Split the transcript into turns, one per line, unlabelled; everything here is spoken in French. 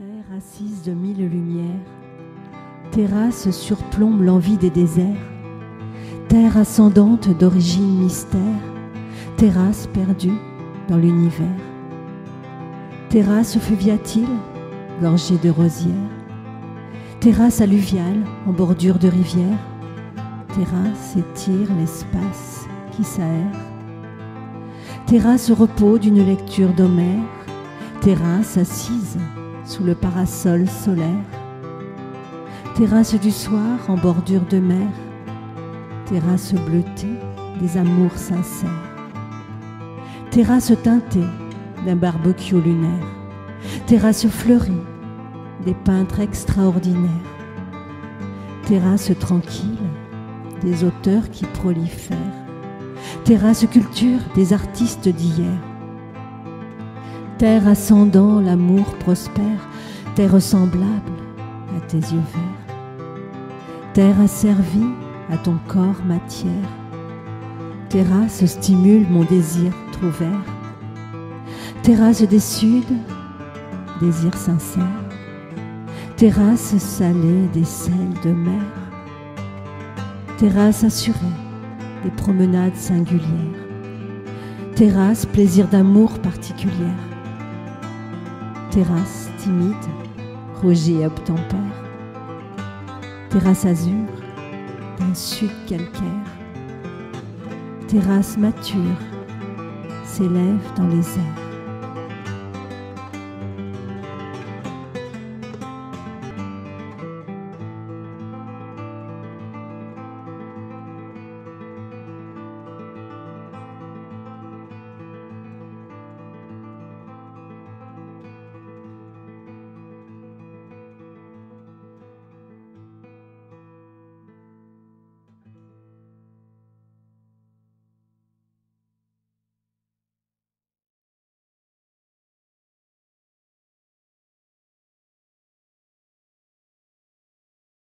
Terre assise de mille lumières, terrasse surplombe l'envie des déserts, terre ascendante d'origine mystère, terrasse perdue dans l'univers. Terrasse fluviatile, gorgée de rosières, terrasse alluviale en bordure de rivière, terrasse étire l'espace qui s'aère, terrasse repos d'une lecture d'Homère, terrasse assise sous le parasol solaire, terrasse du soir en bordure de mer, terrasse bleutée des amours sincères, terrasse teintée d'un barbecue lunaire, terrasse fleurie des peintres extraordinaires, terrasse tranquille des auteurs qui prolifèrent, terrasse culture des artistes d'hier, terre ascendant l'amour prospère, terre semblable à tes yeux verts, terre asservie à ton corps matière, terrasse stimule mon désir trop vert, terrasse des suds, désir sincère, terrasse salée des sels de mer, terrasse assurée des promenades singulières, terrasse plaisir d'amour particulière, terrasse timide, rougie et obtempère, terrasse azur d'un sud calcaire, terrasse mature s'élève dans les airs.